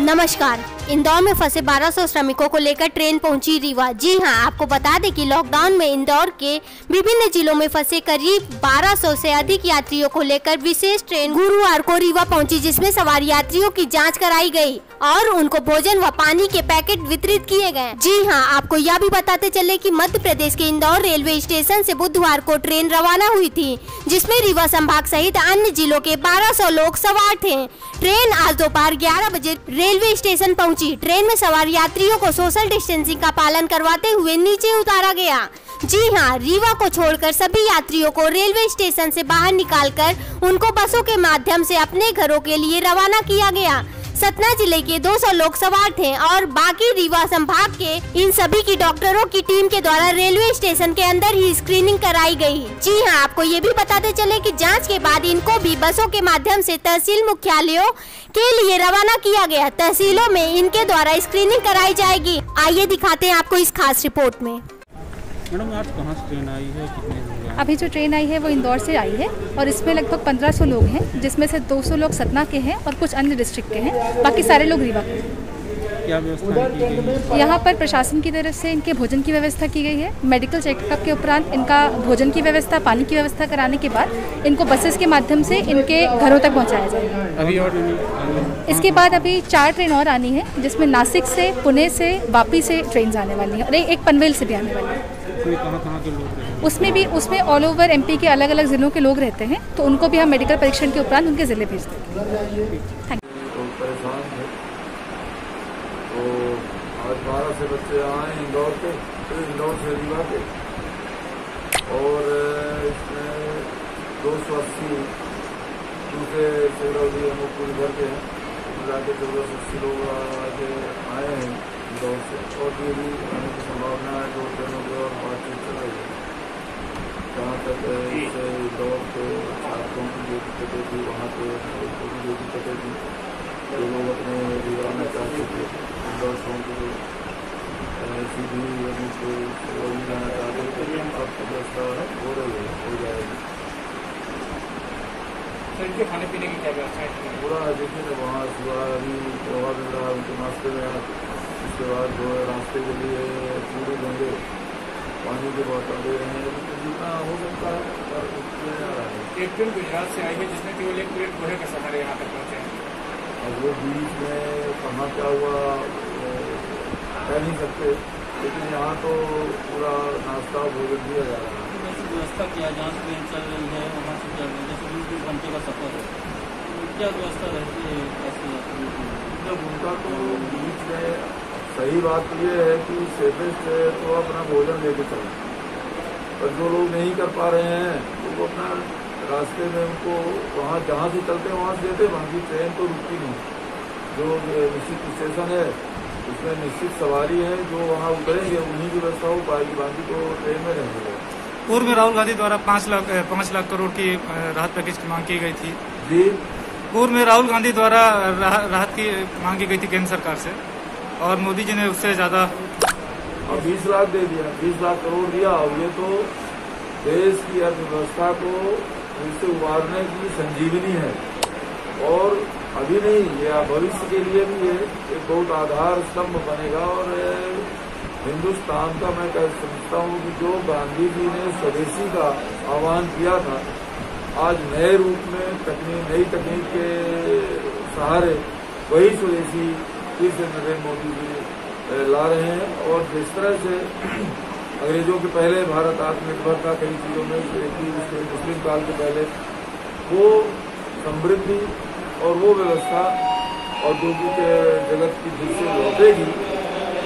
नमस्कार। इंदौर में फंसे 1200 श्रमिकों को लेकर ट्रेन पहुँची रीवा। जी हाँ, आपको बता दें कि लॉकडाउन में इंदौर के विभिन्न जिलों में फंसे करीब 1200 से अधिक यात्रियों को लेकर विशेष ट्रेन गुरुवार को रीवा पहुँची, जिसमें सवार यात्रियों की जाँच कराई गई और उनको भोजन व पानी के पैकेट वितरित किए गए। जी हाँ आपको यह भी बताते चले कि मध्य प्रदेश के इंदौर रेलवे स्टेशन से बुधवार को ट्रेन रवाना हुई थी, जिसमें रीवा संभाग सहित अन्य जिलों के 1200 लोग सवार थे। ट्रेन आज दोपहर 11 बजे रेलवे स्टेशन पहुँची ट्रेन में सवार यात्रियों को सोशल डिस्टेंसिंग का पालन करवाते हुए नीचे उतारा गया। जी हाँ, रीवा को छोड़कर सभी यात्रियों को रेलवे स्टेशन से बाहर निकालकर उनको बसों के माध्यम से अपने घरों के लिए रवाना किया गया। सतना ज़िले के 200 लोग सवार थे और बाकी रीवा संभाग के इन सभी की डॉक्टरों की टीम के द्वारा रेलवे स्टेशन के अंदर ही स्क्रीनिंग कराई गई। जी हाँ, आपको ये भी बताते चले कि जाँच के बाद इनको भी बसों के माध्यम से तहसील मुख्यालयों के लिए रवाना किया गया। तहसीलों में इनके द्वारा स्क्रीनिंग कराई जाएगी। आइए दिखाते हैं आपको इस खास रिपोर्ट में। मैडम, आज कहाँ से ट्रेन आई है? कितने अभी जो ट्रेन आई है वो इंदौर से आई है और इसमें लगभग 1500 लोग हैं, जिसमें से 200 लोग सतना के हैं और कुछ अन्य डिस्ट्रिक्ट के हैं। बाकी सारे लोग रीवा के हैं। क्या व्यवस्था की गई है? यहाँ पर प्रशासन की तरफ़ से इनके भोजन की व्यवस्था की गई है। मेडिकल चेकअप के उपरांत इनका भोजन की व्यवस्था पानी की व्यवस्था कराने के बाद इनको बसेस के माध्यम से इनके घरों तक पहुँचाया जाएगा अभी और इसके बाद अभी चार ट्रेन और आनी है जिसमें नासिक से पुणे से वापी से ट्रेन आने वाली है और एक पनवेल से भी आने वाली है। उसमें कहाँ कहाँ के लोग उसमें भी उसमें ऑल ओवर एमपी के अलग अलग ज़िलों के लोग रहते हैं तो उनको भी हम मेडिकल परीक्षण के उपरांत उनके ज़िले भेज देंगे। थैंक थे तो आज बारह से बच्चे आए इंदौर के फिर इंदौर से रीवा के। और इसमें दो सौ अस्सी दूसरे सेवरौदी हम लोग पूरी भर के हैं। मिला के चौदह सौ अस्सी लोग आज आए हैं इंदौर से। और ये भी आने की संभावना है दो ट्रेनों की और बातचीत चल रही है। जहाँ तक इंदौर के छात्रों की जो दिक्कतें थी वहाँ पे लोगों की जो दिक्कतें थी जो लोग अपने रीवा में चाहते थे इंदौर छोड़ के हो रही है जाएगी खाने पीने की क्या व्यवस्था है पूरा देखिए वहाँ सुबह अभी नाश्ते में उसके बाद जो है रास्ते के लिए पूरे देंगे पानी की बोतल दे रहे हैं जितना हो सकता है एक ट्रेन गुजरात से आई है जिसमें केवल एक प्लेट लोहे का सफ़र है यहाँ तक पहुँचे हैं और वो बीच में कहाँ क्या हुआ कह नहीं सकते। लेकिन यहाँ तो पूरा नाश्ता भोजन दिया जा रहा है। व्यवस्था किया जहाँ से ट्रेन चल रही है वहाँ से चल रही है जैसे बीस घंटे का सफ़र है। तो क्या व्यवस्था रहती है ऐसे जब उनका तो बीच में सही बात तो ये है कि सेफेस्ट है तो अपना भोजन लेके चलें। पर जो लोग नहीं कर पा रहे हैं तो वो अपना रास्ते में उनको वहाँ जहाँ से चलते हैं वहाँ से देते बाकी ट्रेन तो रुकती नहीं। जो निश्चित स्टेशन है उसमें निश्चित सवारी है जो वहाँ उतरेंगे उन्हीं की व्यवस्था हो पाएगी बाकी तो ट्रेन में रहेंगे पूर्व में राहुल गांधी द्वारा पाँच लाख पाँच लाख करोड़ की राहत पैकेज की मांग की गई थी। जी। पूर्व में राहुल गांधी द्वारा राहत की मांग की गई थी केंद्र सरकार से और मोदी जी ने उससे ज़्यादा और बीस लाख दे दिया बीस लाख करोड़ दिया और ये तो देश की अर्थव्यवस्था को फिर से उबारने की संजीवनी है। और अभी नहीं, ये भविष्य के लिए भी ये एक बहुत आधार स्तंभ बनेगा और हिंदुस्तान का मैं कह समझता हूँ कि जो गांधी जी ने स्वदेशी का आह्वान किया था, आज नए रूप में तकनीक, नई तकनीक के सहारे वही स्वदेशी फिर से नरेंद्र मोदी जी ला रहे हैं। और जिस तरह से अंग्रेज़ों के पहले, भारत आत्मनिर्भर था, कई चीज़ों में मुस्लिम काल के पहले, वो समृद्धि और वो व्यवस्था औद्योगिक जगत की फिर से लौटेगी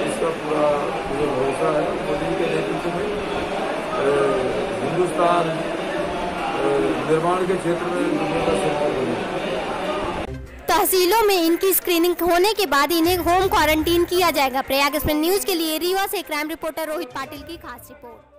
इसका पूरा मुझे भरोसा है मोदी के नेतृत्व में हिंदुस्तान निर्माण के क्षेत्र में का सबसे बड़ी तहसीलों में इनकी स्क्रीनिंग होने के बाद इन्हें होम क्वारंटीन किया जाएगा। प्रयाग न्यूज़ के लिए रीवा से क्राइम रिपोर्टर रोहित पाटिल की खास रिपोर्ट